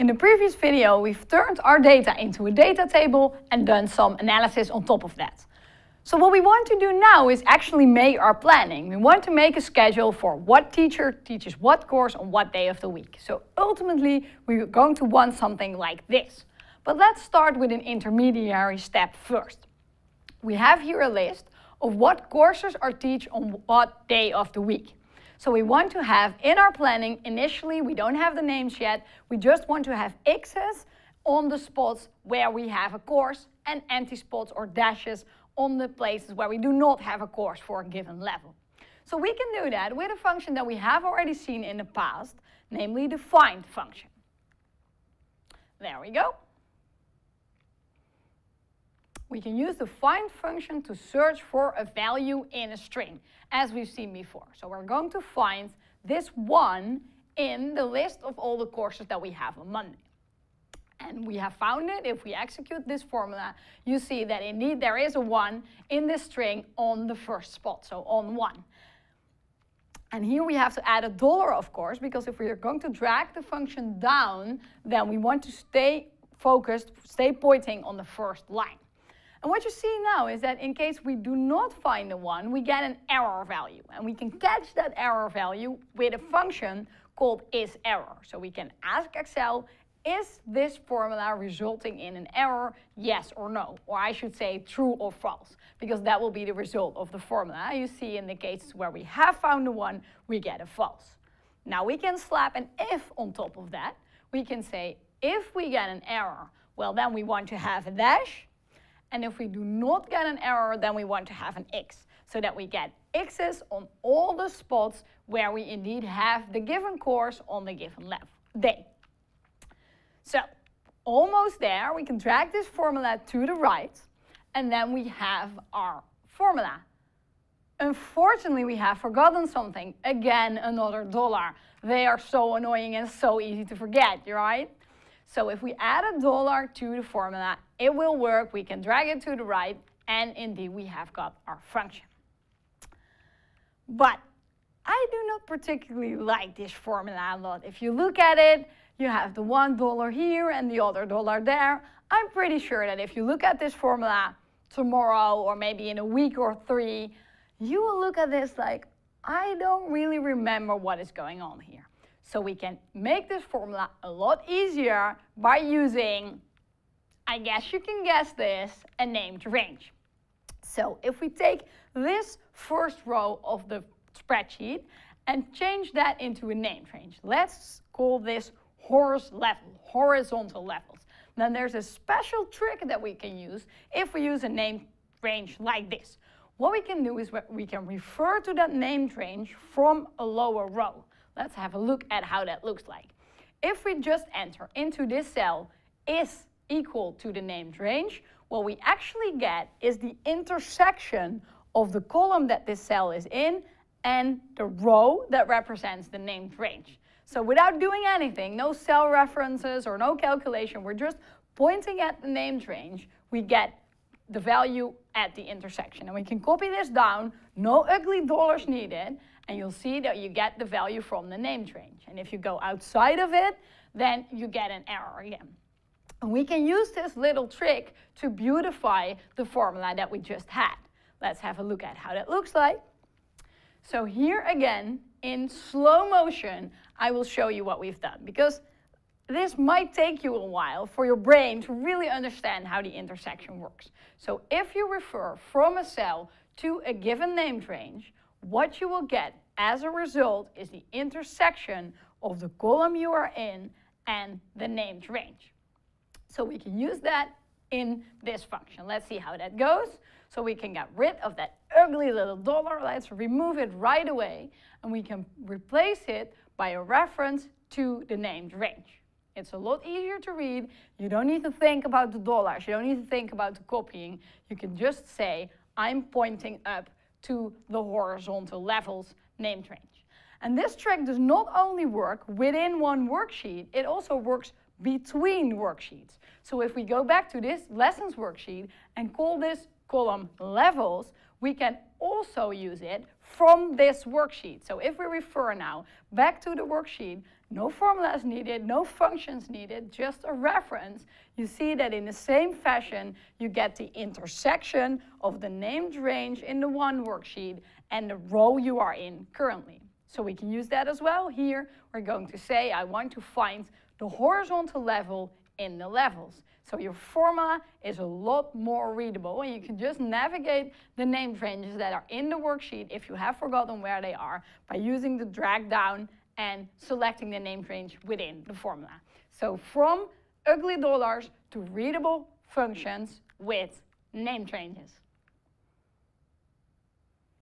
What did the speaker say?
In the previous video, we've turned our data into a data table and done some analysis on top of that. So what we want to do now is actually make our planning. We want to make a schedule for what teacher teaches what course on what day of the week. So ultimately, we're going to want something like this. But let's start with an intermediary step first. We have here a list of what courses are taught on what day of the week. So we want to have in our planning, initially we don't have the names yet, we just want to have X's on the spots where we have a course and empty spots or dashes on the places where we do not have a course for a given level. So we can do that with a function that we have already seen in the past, namely the find function. There we go we can use the find function to search for a value in a string, as we've seen before. So we're going to find this one in the list of all the courses that we have on Monday. And we have found it. If we execute this formula, you see that indeed there is a 1 in this string on the first spot, so on 1. And here we have to add a dollar, of course, because if we are going to drag the function down, then we want to stay focused, stay pointing on the first line. And what you see now is that in case we do not find the one, we get an error value. And we can catch that error value with a function called isError. So we can ask Excel, is this formula resulting in an error, yes or no? Or I should say true or false, because that will be the result of the formula. You see in the cases where we have found the one, we get a false. Now we can slap an if on top of that. We can say, if we get an error, well then we want to have a dash, and if we do not get an error, then we want to have an X so that we get X's on all the spots where we indeed have the given course on the given level, day. So almost there, we can drag this formula to the right, and then we have our formula. Unfortunately, we have forgotten something. Again, another dollar. They are so annoying and so easy to forget, right? So if we add a dollar to the formula, it will work. We can drag it to the right, and indeed we have got our function. But I do not particularly like this formula a lot. If you look at it, you have the one dollar here and the other dollar there. I'm pretty sure that if you look at this formula tomorrow or maybe in a week or three, you will look at this like, I don't really remember what is going on here. So we can make this formula a lot easier by using, I guess you can guess this, a named range. So if we take this first row of the spreadsheet and change that into a named range, let's call this horse level, horizontal levels. Then there's a special trick that we can use if we use a named range like this. What we can do is we can refer to that named range from a lower row. Let's have a look at how that looks like. If we just enter into this cell is equal to the named range, what we actually get is the intersection of the column that this cell is in and the row that represents the named range. So without doing anything, no cell references or no calculation, we're just pointing at the named range, we get the value at the intersection. And we can copy this down, no ugly dollars needed, and you'll see that you get the value from the named range. And if you go outside of it, then you get an error again. And we can use this little trick to beautify the formula that we just had. Let's have a look at how that looks like. So here again, in slow motion, I will show you what we've done. Because this might take you a while for your brain to really understand how the intersection works. So if you refer from a cell to a given named range, what you will get as a result is the intersection of the column you are in and the named range. So we can use that in this function. Let's see how that goes. So we can get rid of that ugly little dollar. Let's remove it right away. And we can replace it by a reference to the named range. It's a lot easier to read. You don't need to think about the dollars. You don't need to think about the copying. You can just say, I'm pointing up to the horizontal levels named range. And this trick does not only work within one worksheet, it also works between worksheets. So if we go back to this lessons worksheet and call this column levels, we can also use it from this worksheet. So if we refer now back to the worksheet no formulas needed, no functions needed, just a reference, you see that in the same fashion, you get the intersection of the named range in the one worksheet and the row you are in currently. So we can use that as well. Here, we're going to say, I want to find the horizontal level in the levels. So your formula is a lot more readable and you can just navigate the name ranges that are in the worksheet if you have forgotten where they are by using the drag down and selecting the name range within the formula. So from ugly dollars to readable functions with name ranges.